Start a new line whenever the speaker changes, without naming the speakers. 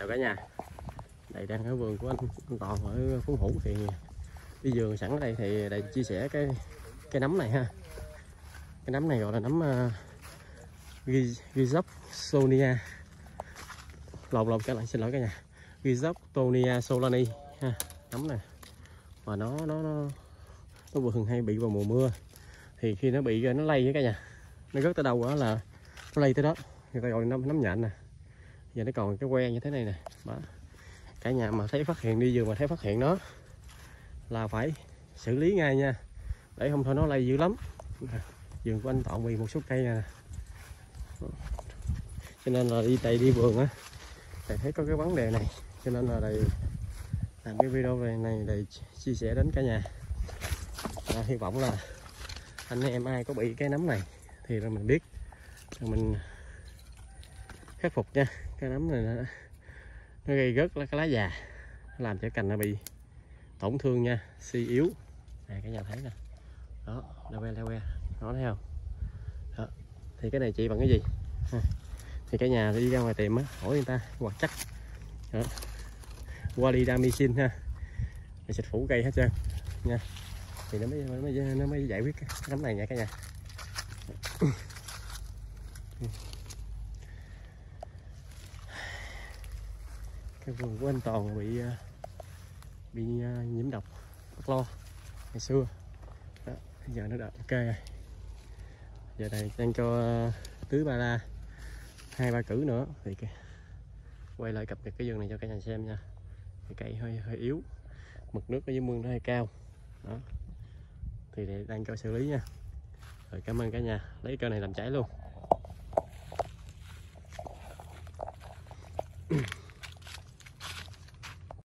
chào cả nhà. Đây đang ở vườn của anh, anh toàn ở phú hữu thì đi vườn sẵn ở đây thì đây chia sẻ cái cái nấm này ha. Cái nấm này gọi là nấm ờ, uh, Rhizopsonia lộn lộn cái lại xin lỗi cả nhà. Rhizopsonia solani ha nấm này. Mà nó nó nó nó thường hay bị vào mùa mưa. Thì khi nó bị nó lây với cả nhà. Nó rớt tới đâu đó là nó lây tới đó. Người ta gọi nấm nấm nhện nè giờ nó còn cái que như thế này nè. Đó. cả nhà mà thấy phát hiện đi vườn mà thấy phát hiện nó là phải xử lý ngay nha. Để không thôi nó lây dữ lắm. Vườn của anh tọn bị một số cây nè. Cho nên là đi tay đi vườn á thầy thấy có cái vấn đề này. Cho nên là đây làm cái video về này để chia sẻ đến cả nhà. À, hy vọng là anh em ai có bị cái nấm này thì là mình biết. Rồi mình khắc phục nha. Cái nấm này nó, nó gây rớt cái lá già. Làm cho cành nó bị tổn thương nha suy yếu. Này cả nhà thấy nè. Đó leo que leo que. Nó thấy không? Đó. thì cái này chị bằng cái gì? Thì cả nhà đi ra ngoài tiệm á hỏi người ta hoặc chắc. Đó. Walidamicin ha. Để xịt phủ cây hết trơn. Nha. Thì nó mới nó mới nó mới giải quyết cái nấm này nha cả nhà. Cái vườn của anh toàn bị à, bị à, nhiễm độc bất lo ngày xưa. Đó, giờ nó đã ok rồi. Giờ này đang cho à, tưới ba la hai ba cử nữa. Thì cái quay lại cập nhật cái vườn này cho cả nhà xem nha. Thì cây hơi hơi yếu mực nước ở dưới mương nó hơi cao. Đó. Thì đang cho xử lý nha. Rồi cảm ơn cả nhà lấy cây này làm trái luôn.